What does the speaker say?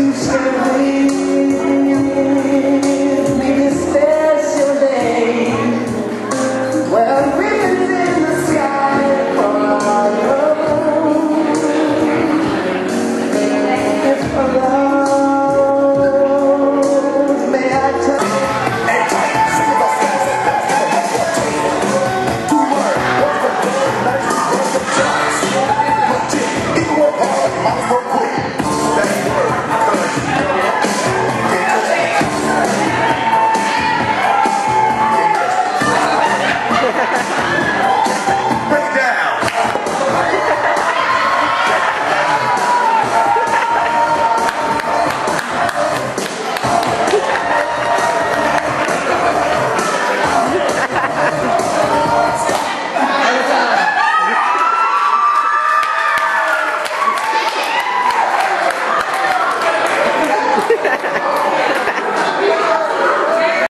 I'm sorry. Ha ha ha!